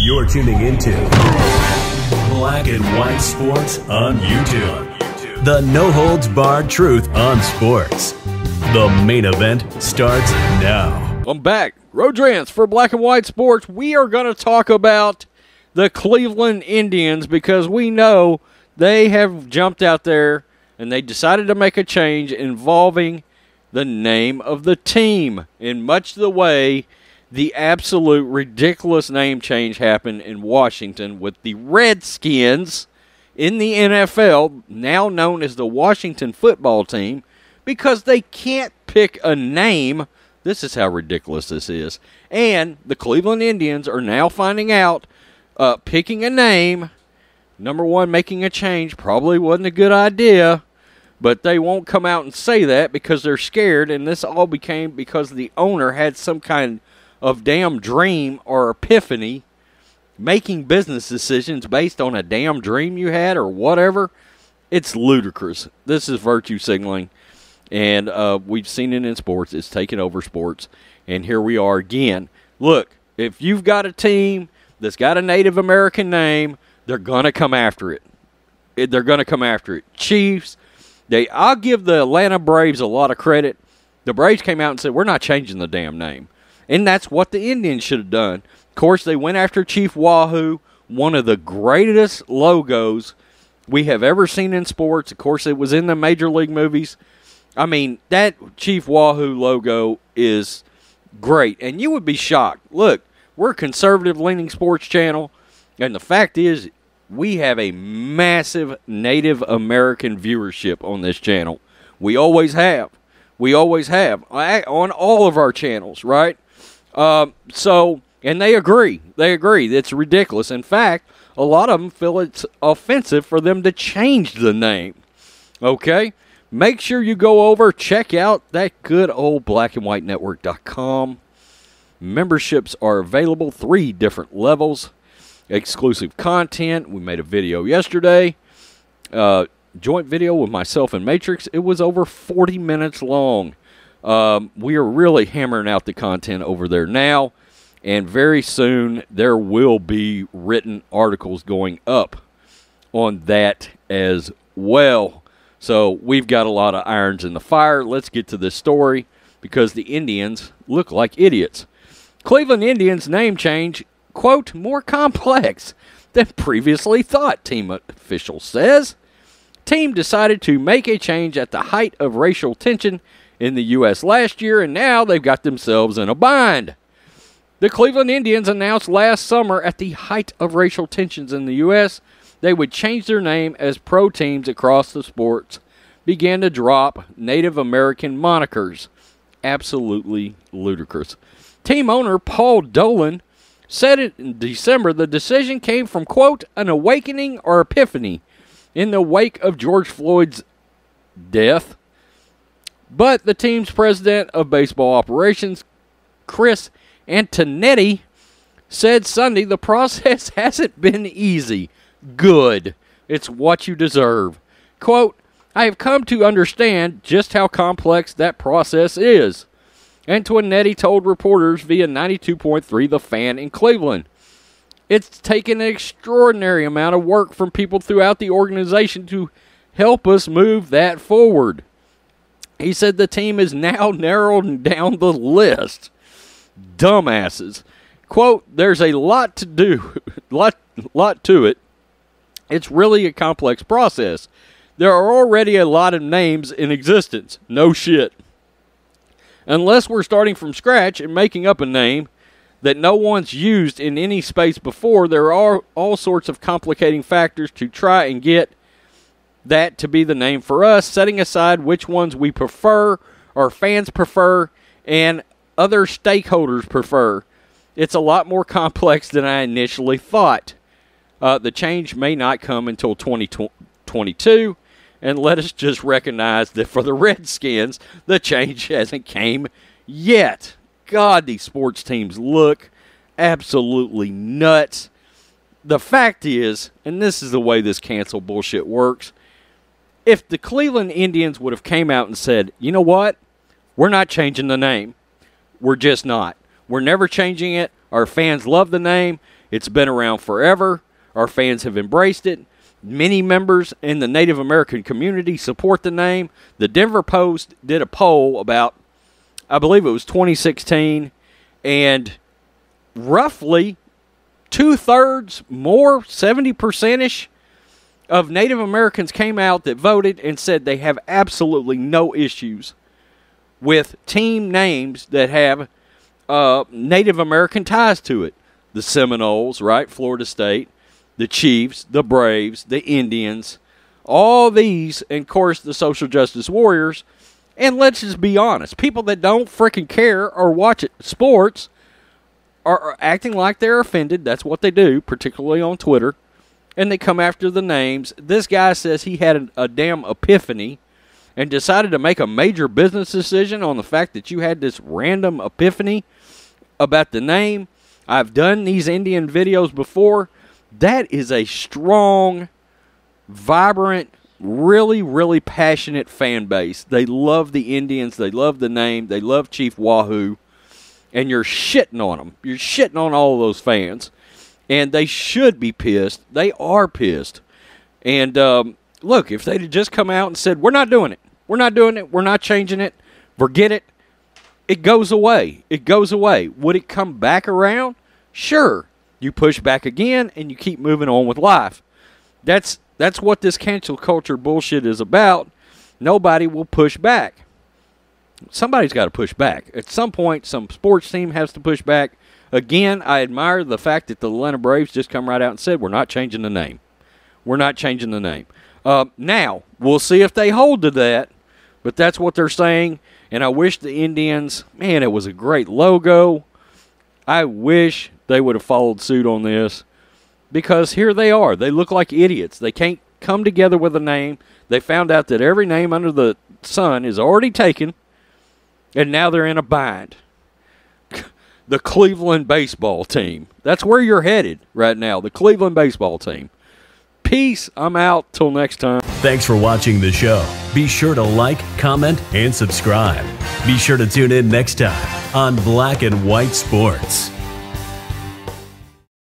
You're tuning into Black and White Sports on YouTube. The no holds barred truth on sports. The main event starts now. I'm back. Rodrance for Black and White Sports. We are going to talk about the Cleveland Indians because we know they have jumped out there and they decided to make a change involving the name of the team in much the way the absolute ridiculous name change happened in Washington with the Redskins in the NFL, now known as the Washington football team, because they can't pick a name. This is how ridiculous this is. And the Cleveland Indians are now finding out uh, picking a name, number one, making a change probably wasn't a good idea but they won't come out and say that because they're scared and this all became because the owner had some kind of damn dream or epiphany making business decisions based on a damn dream you had or whatever it's ludicrous. This is virtue signaling. And uh, we've seen it in sports. It's taken over sports. And here we are again. Look if you've got a team that's got a native american name they're going to come after it. They're going to come after it. Chiefs they, I'll give the Atlanta Braves a lot of credit. The Braves came out and said, We're not changing the damn name. And that's what the Indians should have done. Of course, they went after Chief Wahoo, one of the greatest logos we have ever seen in sports. Of course, it was in the major league movies. I mean, that Chief Wahoo logo is great. And you would be shocked. Look, we're a conservative leaning sports channel. And the fact is, we have a massive Native American viewership on this channel. We always have. We always have on all of our channels, right? Um, so, and they agree. They agree. It's ridiculous. In fact, a lot of them feel it's offensive for them to change the name. Okay? Make sure you go over, check out that good old blackandwhitenetwork.com. Memberships are available, three different levels exclusive content. We made a video yesterday, uh, joint video with myself and Matrix. It was over 40 minutes long. Um, we are really hammering out the content over there now, and very soon there will be written articles going up on that as well. So we've got a lot of irons in the fire. Let's get to this story because the Indians look like idiots. Cleveland Indians name change quote, more complex than previously thought, team official says. Team decided to make a change at the height of racial tension in the U.S. last year, and now they've got themselves in a bind. The Cleveland Indians announced last summer at the height of racial tensions in the U.S. they would change their name as pro teams across the sports began to drop Native American monikers. Absolutely ludicrous. Team owner Paul Dolan said it in December the decision came from, quote, an awakening or epiphany in the wake of George Floyd's death. But the team's president of baseball operations, Chris Antonetti, said Sunday the process hasn't been easy. Good. It's what you deserve. Quote, I have come to understand just how complex that process is. Antonetti told reporters via 92.3 The Fan in Cleveland. It's taken an extraordinary amount of work from people throughout the organization to help us move that forward. He said the team is now narrowed down the list. Dumbasses. Quote, there's a lot to do, lot, lot to it. It's really a complex process. There are already a lot of names in existence. No shit unless we're starting from scratch and making up a name that no one's used in any space before, there are all sorts of complicating factors to try and get that to be the name for us, setting aside which ones we prefer, our fans prefer, and other stakeholders prefer. It's a lot more complex than I initially thought. Uh, the change may not come until 2022 and let us just recognize that for the Redskins, the change hasn't came yet. God, these sports teams look absolutely nuts. The fact is, and this is the way this cancel bullshit works, if the Cleveland Indians would have came out and said, "You know what? We're not changing the name. We're just not. We're never changing it. Our fans love the name. It's been around forever. Our fans have embraced it. Many members in the Native American community support the name. The Denver Post did a poll about, I believe it was 2016, and roughly two thirds more, 70% ish, of Native Americans came out that voted and said they have absolutely no issues with team names that have uh, Native American ties to it. The Seminoles, right? Florida State, the Chiefs, the Braves, the Indians, all these, and of course the social justice warriors. And let's just be honest, people that don't freaking care or watch it, sports are, are acting like they're offended. That's what they do, particularly on Twitter. And they come after the names. This guy says he had a, a damn epiphany and decided to make a major business decision on the fact that you had this random epiphany about the name. I've done these Indian videos before. That is a strong, vibrant, really, really passionate fan base. They love the Indians. They love the name. They love Chief Wahoo. And you're shitting on them. You're shitting on all those fans. And they should be pissed. They are pissed. And um, look, if they'd just come out and said, we're not doing it. We're not doing it. We're not changing it. Forget it. It goes away. It goes away. Would it come back around? Sure. You push back again and you keep moving on with life. That's that's what this cancel culture bullshit is about. Nobody will push back. Somebody's got to push back. At some point, some sports team has to push back. Again, I admire the fact that the Atlanta Braves just come right out and said, we're not changing the name. We're not changing the name. Uh, now, we'll see if they hold to that, but that's what they're saying. And I wish the Indians, man, it was a great logo. I wish they would have followed suit on this because here they are. They look like idiots. They can't come together with a name. They found out that every name under the sun is already taken, and now they're in a bind. The Cleveland baseball team. That's where you're headed right now. The Cleveland baseball team. Peace. I'm out. Till next time. Thanks for watching the show. Be sure to like, comment, and subscribe. Be sure to tune in next time on Black and White Sports.